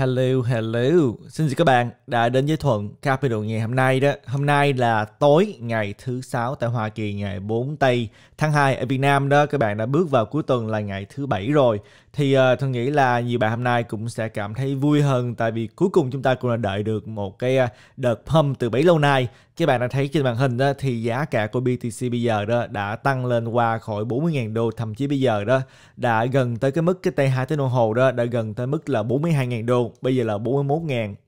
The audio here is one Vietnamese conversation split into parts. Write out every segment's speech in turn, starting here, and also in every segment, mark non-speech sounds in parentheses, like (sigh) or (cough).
hello, hello. Xin chào các bạn đã đến với Thuận Capital ngày hôm nay đó. Hôm nay là tối ngày thứ sáu tại Hoa Kỳ ngày 4 tây tháng 2 ở Việt Nam đó. Các bạn đã bước vào cuối tuần là ngày thứ bảy rồi. Thì ờ, uh, tôi nghĩ là nhiều bạn hôm nay cũng sẽ cảm thấy vui hơn tại vì cuối cùng chúng ta cũng đã đợi được một cái uh, đợt pump từ bấy lâu nay. Các bạn đã thấy trên màn hình đó, thì giá cả của BTC bây giờ đó đã tăng lên qua khỏi 40.000 đô, thậm chí bây giờ đó đã gần tới cái mức cái tay 2 tới đồng hồ đó đã gần tới mức là 42.000 đô, bây giờ là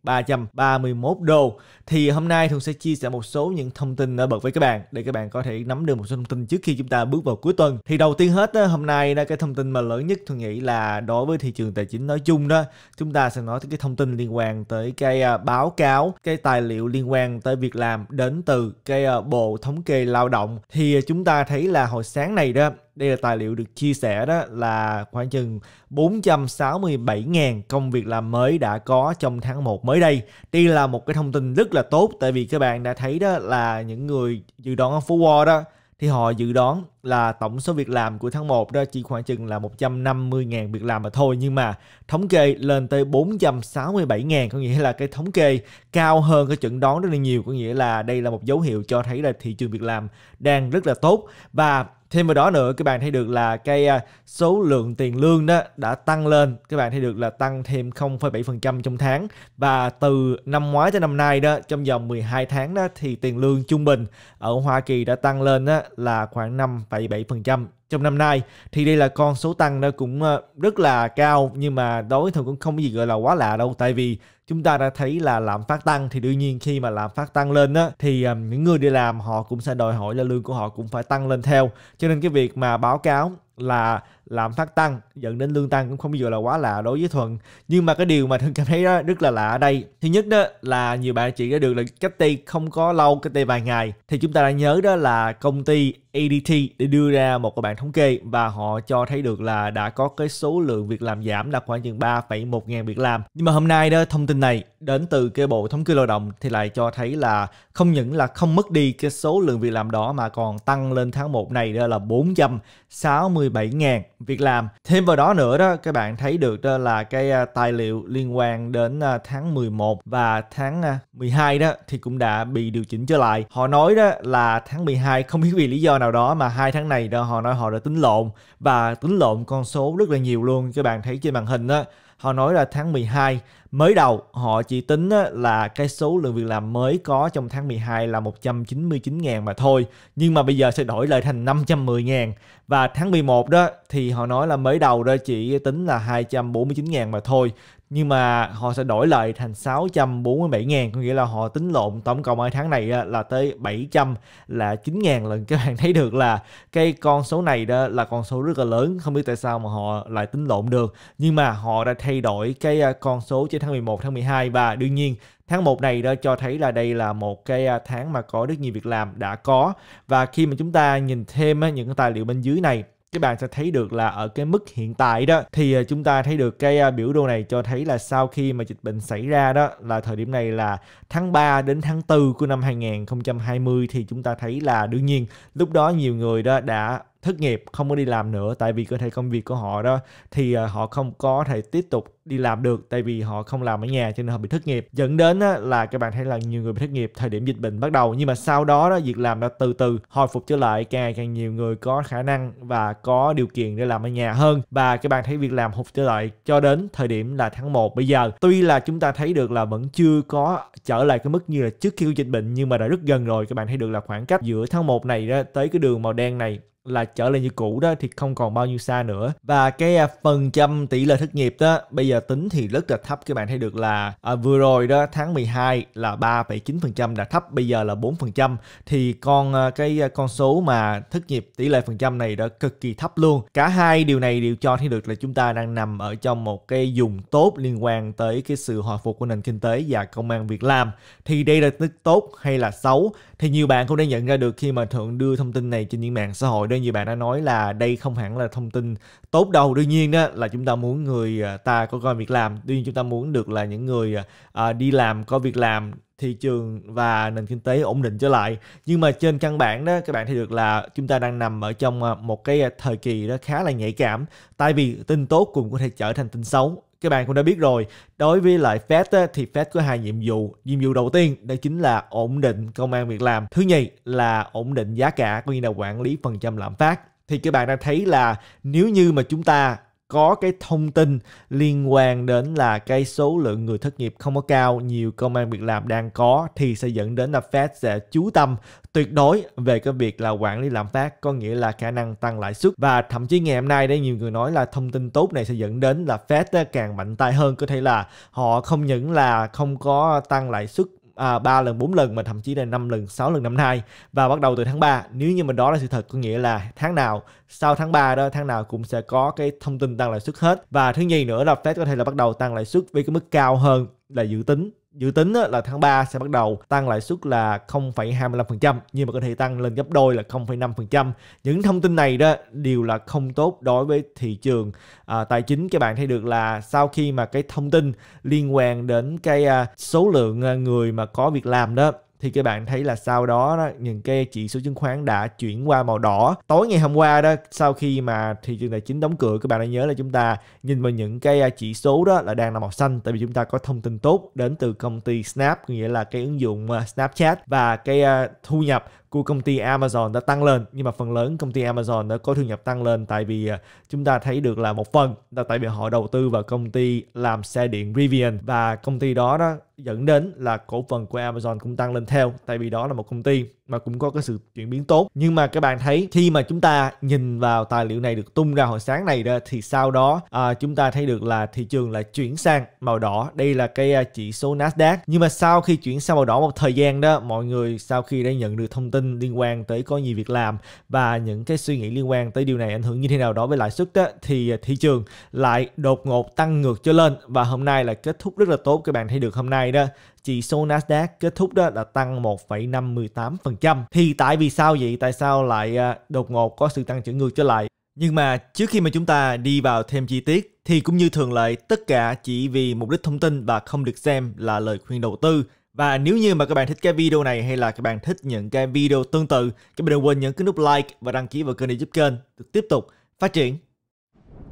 331 đô. Thì hôm nay Thuận sẽ chia sẻ một số những thông tin nổi bật với các bạn để các bạn có thể nắm được một số thông tin trước khi chúng ta bước vào cuối tuần. Thì đầu tiên hết hôm nay là cái thông tin mà lớn nhất Thuận nghĩ là đối với thị trường tài chính nói chung đó, chúng ta sẽ nói tới cái thông tin liên quan tới cái à, báo cáo, cái tài liệu liên quan tới việc làm đến từ cái à, bộ thống kê lao động. Thì à, chúng ta thấy là hồi sáng này đó đây là tài liệu được chia sẻ đó là khoảng chừng 467.000 công việc làm mới đã có trong tháng 1 mới đây. Đây là một cái thông tin rất là tốt, tại vì các bạn đã thấy đó là những người dự đoán ở Forward đó, thì họ dự đoán là tổng số việc làm của tháng 1 đó chỉ khoảng chừng là 150.000 việc làm mà thôi. Nhưng mà thống kê lên tới 467.000 có nghĩa là cái thống kê cao hơn cái chuẩn đoán rất là nhiều. Có nghĩa là đây là một dấu hiệu cho thấy là thị trường việc làm đang rất là tốt. Và thêm vào đó nữa các bạn thấy được là cái à, số lượng tiền lương đó đã tăng lên. Các bạn thấy được là tăng thêm 0,7% trong tháng. Và từ năm ngoái tới năm nay đó trong vòng 12 tháng đó thì tiền lương trung bình ở Hoa Kỳ đã tăng lên đó là khoảng 5,7% trong năm nay. Thì đây là con số tăng nó cũng ờ, rất là cao nhưng mà đối với thường cũng không có gì gọi là quá lạ đâu. Tại vì chúng ta đã thấy là lạm phát tăng thì đương nhiên khi mà lạm phát tăng lên á thì um, những người đi làm họ cũng sẽ đòi hỏi là lương của họ cũng phải tăng lên theo. Cho nên cái việc mà báo cáo là làm phát tăng dẫn đến lương tăng cũng không vừa là quá lạ đối với thuận nhưng mà cái điều mà thường cảm thấy đó rất là lạ ở đây thứ nhất đó là nhiều bạn chỉ đã được là cách ty không có lâu cách ty vài ngày thì chúng ta đã nhớ đó là công ty ADT để đưa ra một cái bảng thống kê và họ cho thấy được là đã có cái số lượng việc làm giảm là khoảng chừng 3,1 ngàn việc làm. Nhưng mà hôm nay đó thông tin này đến từ cái bộ thống kê lao động thì lại cho thấy là không những là không mất đi cái số lượng việc làm đó mà còn tăng lên tháng 1 này đó là 460 67.000 việc làm. Thêm vào đó nữa đó, các bạn thấy được đó là cái à, tài liệu liên quan đến à, tháng 11 và tháng à, 12 đó thì cũng đã bị điều chỉnh trở lại. Họ nói đó là tháng 12 không biết vì lý do nào đó mà hai tháng này đó họ nói họ đã tính lộn và tính lộn con số rất là nhiều luôn. Các bạn thấy trên màn hình đó, họ nói là tháng 12 mới đầu, họ chỉ tính là cái số lượng việc làm mới có trong tháng 12 là 199.000 mà thôi. Nhưng mà bây giờ sẽ đổi lại thành 510.000 và tháng 11 đó, thì họ nói là mới đầu đó chỉ tính là 249.000 mà thôi. Nhưng mà họ sẽ đổi lại thành 647.000 có nghĩa là họ tính lộn tổng cộng ở tháng này là tới 700 là 9.000 lần. (laughs) Các bạn thấy được là cái con số này đó là con số rất là lớn. Không biết tại sao mà họ lại tính lộn được. Nhưng mà họ đã thay đổi cái à, con số trên tháng 11 tháng 12 và đương nhiên, tháng 1 này đó cho thấy là đây là một cái à, tháng mà có rất nhiều việc làm đã có. Và khi mà chúng ta nhìn thêm những cái tài liệu bên dưới này, các bạn sẽ thấy được là ở cái mức hiện tại đó, thì à, chúng ta thấy được cái à, biểu đồ này cho thấy là sau khi mà dịch bệnh xảy ra đó, là thời điểm này là tháng 3 đến tháng 4 của năm 2020 thì chúng ta thấy là đương nhiên, lúc đó nhiều người đó đã thất nghiệp, không có đi làm nữa, tại vì cơ thể công việc của họ đó thì ờ, họ không có thể tiếp tục đi làm được, tại vì họ không làm ở nhà cho nên họ bị thất nghiệp. Dẫn đến là các bạn thấy là nhiều người bị thất nghiệp, thời điểm dịch bệnh bắt đầu. Nhưng mà sau đó đó, việc làm đã từ từ hồi phục trở lại, càng ngày càng nhiều người có khả năng và có điều kiện để làm ở nhà hơn. Và các bạn thấy việc làm phục trở lại cho đến thời điểm là tháng 1 bây giờ, tuy là chúng ta thấy được là vẫn chưa có trở lại cái mức như là trước khi có dịch bệnh, nhưng mà đã rất gần rồi. Các bạn thấy được là khoảng cách giữa tháng 1 này đó tới cái đường màu đen này là trở lại như cũ đó thì không còn bao nhiêu xa nữa. Và cái à, phần trăm tỷ lệ thất nghiệp đó bây giờ tính thì rất là thấp. Các bạn thấy được là à, vừa rồi đó tháng 12 là 3,9% đã thấp bây giờ là 4% thì con à, cái à, con số mà thất nghiệp tỷ lệ phần trăm này đã cực kỳ thấp luôn. Cả hai điều này đều cho thấy được là chúng ta đang nằm ở trong một cái dùng tốt liên quan tới cái sự hồi phục của nền kinh tế và công an việc làm. Thì đây là tức tốt hay là xấu? Thì nhiều bạn cũng đã nhận ra được khi mà thượng đưa thông tin này trên những mạng xã hội đơn như bạn đã nói là đây không hẳn là thông tin tốt đâu. Đương nhiên đó, là chúng ta muốn người à, ta có coi việc làm. Đương nhiên chúng ta muốn được là những người à, à, đi làm, có việc làm, thị trường và nền kinh tế ổn định trở lại. Nhưng mà trên căn bản đó, các bạn thấy được là chúng ta đang nằm ở trong một cái thời kỳ đó khá là nhạy cảm. Tại vì tin tốt cũng có thể trở thành tin xấu các bạn cũng đã biết rồi đối với lại Fed á, thì Fed có hai nhiệm vụ. Nhiệm vụ đầu tiên đó chính là ổn định công an việc làm. Thứ nhì là ổn định giá cả cũng như là quản lý phần trăm lạm phát. Thì các bạn đang thấy là nếu như mà chúng ta có cái thông tin liên quan đến là cái số lượng người thất nghiệp không có cao, nhiều công an việc làm đang có thì sẽ dẫn đến là Fed sẽ chú tâm tuyệt đối về cái việc là quản lý lạm phát có nghĩa là khả năng tăng lãi suất. Và thậm chí ngày hôm nay đây nhiều người nói là thông tin tốt này sẽ dẫn đến là Fed càng mạnh tay hơn. Có thể là họ không những là không có tăng lãi suất à, 3 lần 4 lần mà thậm chí là 5 lần 6 lần năm nay. Và bắt đầu từ tháng 3 nếu như mà đó là sự thật có nghĩa là tháng nào sau tháng 3 đó tháng nào cũng sẽ có cái thông tin tăng lãi suất hết. Và thứ nhì nữa là Fed có thể là bắt đầu tăng lãi suất với cái mức cao hơn là dự tính dự tính là tháng 3 sẽ bắt đầu tăng lãi suất là 0,25% nhưng mà có thể tăng lên gấp đôi là 0,5%. Những thông tin này đó đều là không tốt đối với thị trường à, tài chính. Các bạn thấy được là sau khi mà cái thông tin liên quan đến cái à, số lượng à, người mà có việc làm đó thì các bạn thấy là sau đó, đó những cái chỉ số chứng khoán đã chuyển qua màu đỏ. Tối ngày hôm qua đó sau khi mà thị trường tài chính đóng cửa các bạn đã nhớ là chúng ta nhìn vào những cái à, chỉ số đó là đang là màu xanh tại vì chúng ta có thông tin tốt đến từ công ty Snap nghĩa là cái ứng dụng à, Snapchat và cái à, thu nhập của công ty Amazon đã tăng lên. Nhưng mà phần lớn công ty Amazon đã có thu nhập tăng lên tại vì à, chúng ta thấy được là một phần là tại vì họ đầu tư vào công ty làm xe điện Rivian. Và công ty đó đó dẫn đến là cổ phần của Amazon cũng tăng lên theo tại vì đó là một công ty mà cũng có cái sự chuyển biến tốt. Nhưng mà các bạn thấy khi mà chúng ta nhìn vào tài liệu này được tung ra hồi sáng này đó thì sau đó à, chúng ta thấy được là thị trường lại chuyển sang màu đỏ. Đây là cái à, chỉ số Nasdaq. Nhưng mà sau khi chuyển sang màu đỏ một thời gian đó mọi người sau khi đã nhận được thông tin liên quan tới có nhiều việc làm và những cái suy nghĩ liên quan tới điều này ảnh hưởng như thế nào đó với lãi suất đó thì à, thị trường lại đột ngột tăng ngược cho lên và hôm nay là kết thúc rất là tốt các bạn thấy được hôm nay đó chỉ số Nasdaq kết thúc đó là tăng 1,58%. Thì tại vì sao vậy? Tại sao lại à, đột ngột có sự tăng trưởng ngược trở lại? Nhưng mà trước khi mà chúng ta đi vào thêm chi tiết thì cũng như thường lệ tất cả chỉ vì mục đích thông tin và không được xem là lời khuyên đầu tư. Và nếu như mà các bạn thích cái video này hay là các bạn thích những cái video tương tự, các bạn đừng quên nhấn cái nút like và đăng ký vào kênh để giúp kênh được tiếp tục phát triển.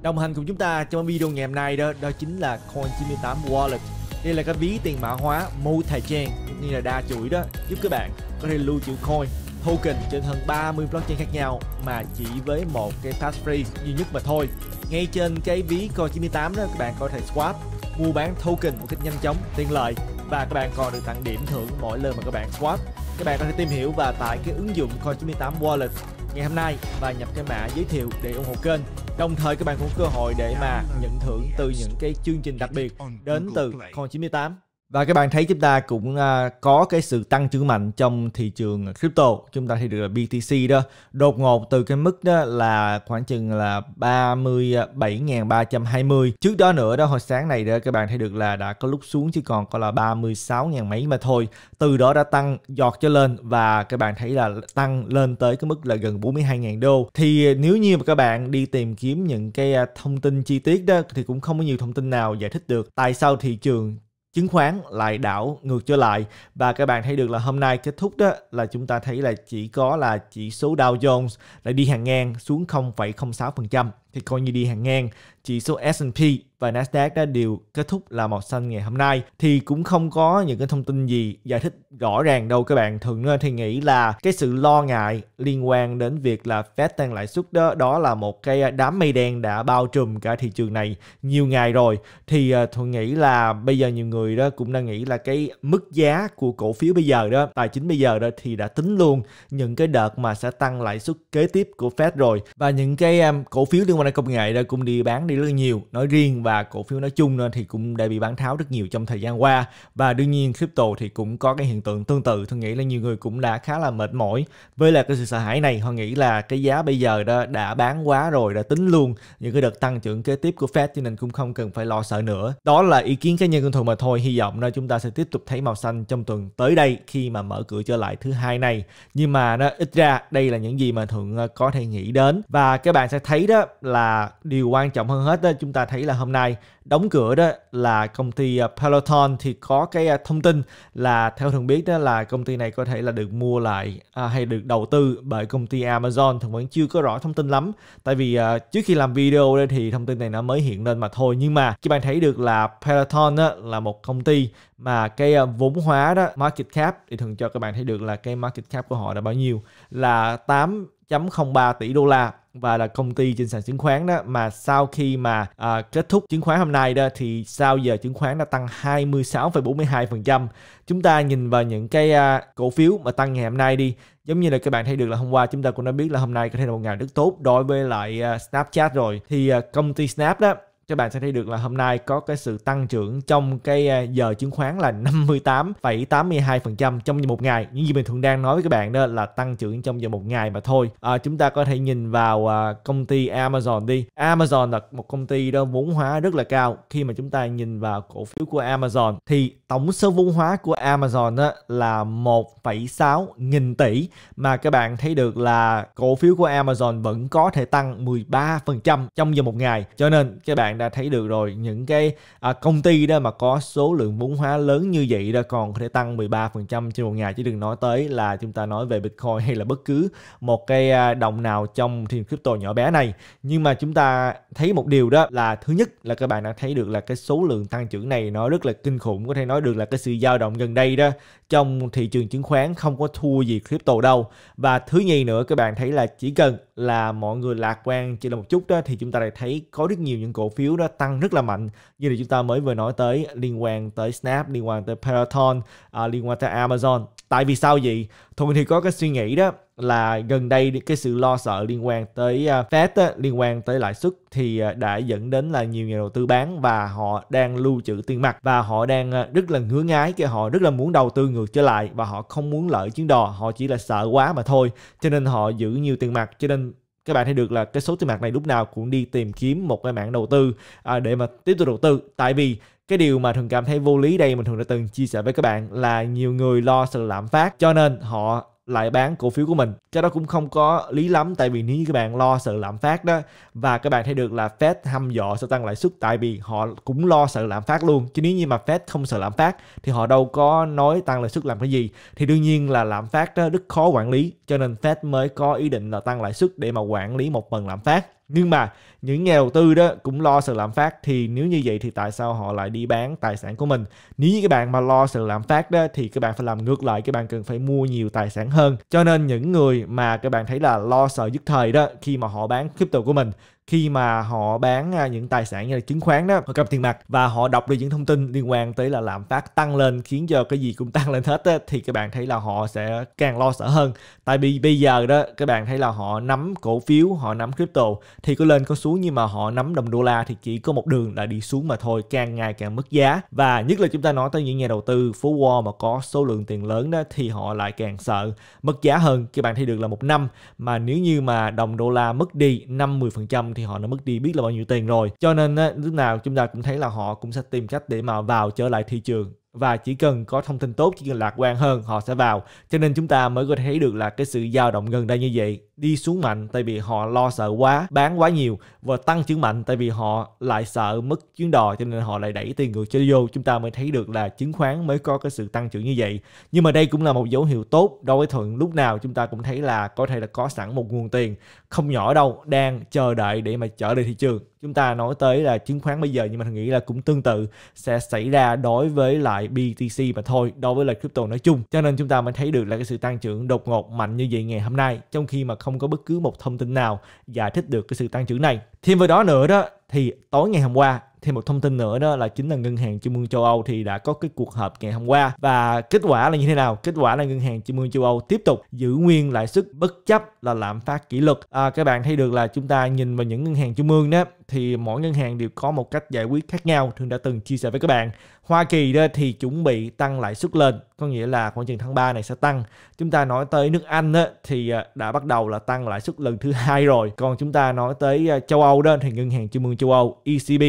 Đồng hành cùng chúng ta trong video ngày hôm nay đó đó chính là Coin98 Wallet đây là cái ví tiền mã hóa multi chain như là đa chuỗi đó giúp các bạn có thể lưu trữ coin token trên hơn 30 blockchain khác nhau mà chỉ với một cái passphrase duy nhất mà thôi. Ngay trên cái ví Coin 98 đó các bạn có thể swap, mua bán token một cách nhanh chóng, tiện lợi và các bạn còn được tặng điểm thưởng mỗi lần mà các bạn swap. Các bạn có thể tìm hiểu và tải cái ứng dụng Coin 98 Wallet ngày hôm nay và nhập cái mã giới thiệu để ủng hộ kênh. Đồng thời các bạn cũng có cơ hội để mà nhận thưởng từ những cái chương trình đặc biệt đến từ Coin98. Và các bạn thấy chúng ta cũng uh, có cái sự tăng trưởng mạnh trong thị trường crypto. Chúng ta thấy được là BTC đó đột ngột từ cái mức đó là khoảng chừng là 37.320. Trước đó nữa đó hồi sáng này đó các bạn thấy được là đã có lúc xuống chỉ còn có là 36.000 mấy mà thôi. Từ đó đã tăng giọt cho lên và các bạn thấy là tăng lên tới cái mức là gần 42.000 đô. Thì nếu như mà các bạn đi tìm kiếm những cái à, thông tin chi tiết đó thì cũng không có nhiều thông tin nào giải thích được tại sao thị trường chứng khoán lại đảo ngược trở lại. Và các bạn thấy được là hôm nay kết thúc đó là chúng ta thấy là chỉ có là chỉ số Dow Jones lại đi hàng ngang xuống 0,06% thì coi như đi hàng ngang. Chỉ số S&P và Nasdaq đã đều kết thúc là màu xanh ngày hôm nay. Thì cũng không có những cái thông tin gì giải thích rõ ràng đâu các bạn. Thường thì nghĩ là cái sự lo ngại liên quan đến việc là Fed tăng lãi suất đó đó là một cái đám mây đen đã bao trùm cả thị trường này nhiều ngày rồi. Thì ờ, thuận nghĩ là bây giờ nhiều người đó cũng đang nghĩ là cái mức giá của cổ phiếu bây giờ đó tài chính bây giờ đó thì đã tính luôn những cái đợt mà sẽ tăng lãi suất kế tiếp của Fed rồi. Và những cái um, cổ phiếu liên công đến công nghệ đã cũng đi bán đi rất nhiều, nói riêng và cổ phiếu nói chung nên thì cũng đã bị bán tháo rất nhiều trong thời gian qua. Và đương nhiên crypto thì cũng có cái hiện tượng tương tự, tôi nghĩ là nhiều người cũng đã khá là mệt mỏi với là cái sự sợ hãi này. Họ nghĩ là cái giá bây giờ đó đã bán quá rồi, đã tính luôn những cái đợt tăng trưởng kế tiếp của Fed cho nên cũng không cần phải lo sợ nữa. Đó là ý kiến cá nhân của thường mà thôi, hy vọng là chúng ta sẽ tiếp tục thấy màu xanh trong tuần tới đây khi mà mở cửa trở lại thứ hai này. Nhưng mà nó, ít ra đây là những gì mà thường có thể nghĩ đến. Và các bạn sẽ thấy đó là là điều quan trọng hơn hết đó chúng ta thấy là hôm nay đóng cửa đó là công ty à, Peloton thì có cái à, thông tin là theo thường biết đó là công ty này có thể là được mua lại à, hay được đầu tư bởi công ty Amazon. Thường vẫn chưa có rõ thông tin lắm tại vì à, trước khi làm video đây thì thông tin này nó mới hiện lên mà thôi. Nhưng mà các bạn thấy được là Peloton đó là một công ty mà cái à, vốn hóa đó market cap thì thường cho các bạn thấy được là cái market cap của họ là bao nhiêu? Là 8.03 tỷ đô la và là công ty trên sàn chứng khoán đó. Mà sau khi mà à, kết thúc chứng khoán hôm nay đó thì sau giờ chứng khoán đã tăng 26,42%. Chúng ta nhìn vào những cái à, cổ phiếu mà tăng ngày hôm nay đi. Giống như là các bạn thấy được là hôm qua chúng ta cũng đã biết là hôm nay có thể là một ngày rất tốt đối với lại à, Snapchat rồi. Thì à, công ty Snap đó các bạn sẽ thấy được là hôm nay có cái sự tăng trưởng trong cái à, giờ chứng khoán là 58,82% trong một ngày. Những gì mình thường đang nói với các bạn đó là tăng trưởng trong giờ một ngày mà thôi. À, chúng ta có thể nhìn vào à, công ty Amazon đi. Amazon là một công ty đó vốn hóa rất là cao. Khi mà chúng ta nhìn vào cổ phiếu của Amazon thì tổng số vốn hóa của Amazon á là 1,6 nghìn tỷ. Mà các bạn thấy được là cổ phiếu của Amazon vẫn có thể tăng 13% trong vòng một ngày. Cho nên các bạn đã thấy được rồi những cái à, công ty đó mà có số lượng vốn hóa lớn như vậy đó còn có thể tăng 13% trên một ngày. Chứ đừng nói tới là chúng ta nói về Bitcoin hay là bất cứ một cái à, đồng nào trong thị trường crypto nhỏ bé này. Nhưng mà chúng ta thấy một điều đó là thứ nhất là các bạn đã thấy được là cái số lượng tăng trưởng này nó rất là kinh khủng. Có thể nói được là cái sự dao động gần đây đó trong thị trường chứng khoán không có thua gì crypto đâu. Và thứ nhì nữa các bạn thấy là chỉ cần là mọi người lạc quan chỉ là một chút đó thì chúng ta lại thấy có rất nhiều những cổ phiếu đó tăng rất là mạnh. Như là chúng ta mới vừa nói tới liên quan tới Snap liên quan tới Peloton à, liên quan tới Amazon. Tại vì sao vậy? Thường thì có cái suy nghĩ đó là gần đây cái sự lo sợ liên quan tới à, Fed á, liên quan tới lãi suất thì à, đã dẫn đến là nhiều nhà đầu tư bán và họ đang lưu trữ tiền mặt và họ đang à, rất là ngứa ngái cái họ rất là muốn đầu tư ngược trở lại và họ không muốn lợi chuyến đò họ chỉ là sợ quá mà thôi. Cho nên họ giữ nhiều tiền mặt cho nên các bạn thấy được là cái số tiền mặt này lúc nào cũng đi tìm kiếm một cái mảng đầu tư à, để mà tiếp tục đầu tư. Tại vì cái điều mà thường cảm thấy vô lý đây mình thường đã từng chia sẻ với các bạn là nhiều người lo sự lạm phát cho nên họ lại bán cổ phiếu của mình. Cái đó cũng không có lý lắm, tại vì nếu như các bạn lo sợ lạm phát đó, và các bạn thấy được là Fed hăm dọ sẽ tăng lãi suất, tại vì họ cũng lo sợ lạm phát luôn. Chứ nếu như mà Fed không sợ lạm phát, thì họ đâu có nói tăng lãi suất làm cái gì. Thì đương nhiên là lạm phát đó rất khó quản lý, cho nên Fed mới có ý định là tăng lãi suất để mà quản lý một phần lạm phát. Nhưng mà những nhà đầu tư đó cũng lo sự lạm phát thì nếu như vậy thì tại sao họ lại đi bán tài sản của mình? Nếu như các bạn mà lo sự lạm phát đó thì các bạn phải làm ngược lại các bạn cần phải mua nhiều tài sản hơn. Cho nên những người mà các bạn thấy là lo sợ dứt thời đó khi mà họ bán crypto của mình khi mà họ bán à, những tài sản như là chứng khoán đó họ cầm tiền mặt và họ đọc được những thông tin liên quan tới là lạm phát tăng lên khiến cho cái gì cũng (laughs) tăng lên hết á, thì các bạn thấy là họ sẽ càng lo sợ hơn. Tại vì bây giờ đó các bạn thấy là họ nắm cổ phiếu họ nắm crypto thì có lên có xuống nhưng mà họ nắm đồng đô la thì chỉ có một đường là đi xuống mà thôi, càng ngày càng mất giá. Và nhất là chúng ta nói tới những nhà đầu tư phố Wall mà có số lượng tiền lớn đó thì họ lại càng sợ mất giá hơn. Các bạn thấy được là một năm mà nếu như mà đồng đô la mất đi 50% thì họ đã mất đi biết là bao nhiêu tiền rồi. Cho nên lúc nào chúng ta cũng thấy là họ cũng sẽ tìm cách để mà vào trở lại thị trường và chỉ cần có thông tin tốt, chỉ cần lạc quan hơn, họ sẽ vào. Cho nên chúng ta mới có thể thấy được là cái sự dao động gần đây như vậy. Đi xuống mạnh tại vì họ lo sợ quá, bán quá nhiều. Và tăng trưởng mạnh tại vì họ lại sợ mất chuyến đò, cho nên họ lại đẩy tiền ngược cho vô chúng ta mới thấy được là chứng khoán mới có cái sự tăng trưởng như vậy. Nhưng mà đây cũng là một dấu hiệu tốt đối với thuận. Lúc nào chúng ta cũng thấy là có thể là có sẵn một nguồn tiền không nhỏ đâu, đang chờ đợi để mà trở lại thị trường chúng ta nói tới là chứng khoán bây giờ, nhưng mà thằng nghĩ là cũng tương tự, sẽ xảy ra đối với lại BTC mà thôi, đối với lại crypto nói chung. Cho nên chúng ta mới thấy được là cái sự tăng trưởng đột ngột mạnh như vậy ngày hôm nay, trong khi mà không có bất cứ một thông tin nào giải thích được cái sự tăng trưởng này. Thêm vào đó nữa đó, thì tối ngày hôm qua thêm một thông tin nữa đó là chính là ngân hàng trung ương châu Âu thì đã có cái cuộc họp ngày hôm qua. Và kết quả là như thế nào? Kết quả là ngân hàng trung ương châu Âu tiếp tục giữ nguyên lãi suất bất chấp là lạm phát kỷ luật. À, các bạn thấy được là chúng ta nhìn vào những ngân hàng trung ương đó thì mỗi ngân hàng đều có một cách giải quyết khác nhau. Thường đã từng chia sẻ với các bạn Hoa Kỳ đó thì chuẩn bị tăng lãi suất lên có nghĩa là khoảng chừng tháng 3 này sẽ tăng. Chúng ta nói tới nước Anh đó, thì à, đã bắt đầu là tăng lãi suất lần thứ hai rồi. Còn chúng ta nói tới à, châu Âu đó thì ngân hàng trung ương châu Âu ECB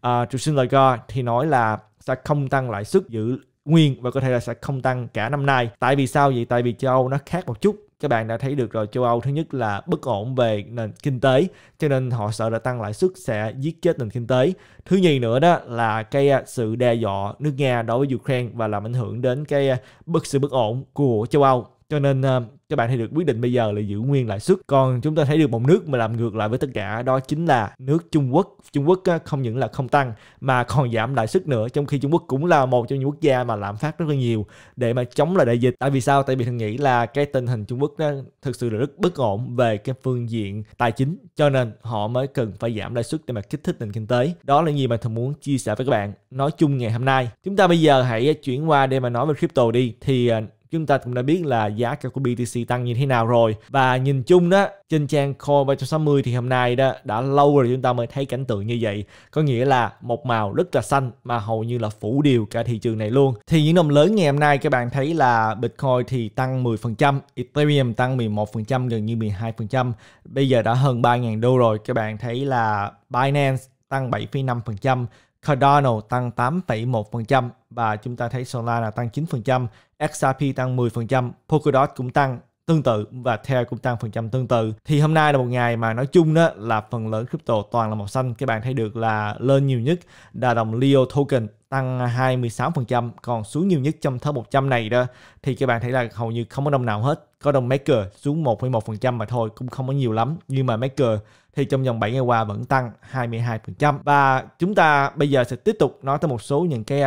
à, uh, Christine Lagarde thì nói là sẽ không tăng lãi suất giữ nguyên và có thể là sẽ không tăng cả năm nay. Tại vì sao vậy? Tại vì châu Âu nó khác một chút các bạn đã thấy được rồi, châu Âu thứ nhất là bất ổn về nền kinh tế, cho nên họ sợ là tăng lãi suất sẽ giết chết nền kinh tế. Thứ nhì nữa đó là cái à, sự đe dọa nước Nga đối với Ukraine và làm ảnh hưởng đến cái à, bất, sự bất ổn của châu Âu cho nên uh, các bạn hãy được quyết định bây giờ là giữ nguyên lãi suất còn chúng ta thấy được một nước mà làm ngược lại với tất cả đó chính là nước Trung Quốc. Trung Quốc uh, không những là không tăng mà còn giảm lãi suất nữa trong khi Trung Quốc cũng là một trong những quốc gia mà lạm phát rất là nhiều để mà chống lại đại dịch. Tại vì sao? Tại vì thường nghĩ là cái tình hình Trung Quốc đó thực sự là rất bất ổn về cái phương diện tài chính cho nên họ mới cần phải giảm lãi suất để mà kích thích nền kinh tế. Đó là gì mà thường muốn chia sẻ với các bạn nói chung ngày hôm nay. Chúng ta bây giờ hãy chuyển qua để mà nói về crypto đi. Thì uh, chúng ta cũng đã biết là giá cả của BTC tăng như thế nào rồi. Và nhìn chung đó trên trang coin360 thì hôm nay đó đã lâu rồi chúng ta mới thấy cảnh tượng như vậy. Có nghĩa là một màu rất là xanh mà hầu như là phủ điều cả thị trường này luôn. Thì những đồng lớn ngày hôm nay các bạn thấy là Bitcoin thì tăng 10% Ethereum tăng 11% gần như 12% bây giờ đã hơn 3.000 đô rồi các bạn thấy là Binance tăng 7,5% Cardano tăng 8,1% và chúng ta thấy Solana tăng 9%, XRP tăng 10%, Polkadot cũng tăng tương tự và theo cũng tăng phần trăm tương tự. Thì hôm nay là một ngày mà nói chung đó là phần lớn crypto toàn là màu xanh. Các bạn thấy được là lên nhiều nhất là đồng Leo token tăng 26% còn xuống nhiều nhất trong top 100 này đó. Thì các bạn thấy là hầu như không có đồng nào hết có đồng Maker xuống 1,1% mà thôi cũng không có nhiều lắm. Nhưng mà Maker thì trong vòng 7 ngày qua vẫn tăng 22% và chúng ta bây giờ sẽ tiếp tục nói tới một số những cái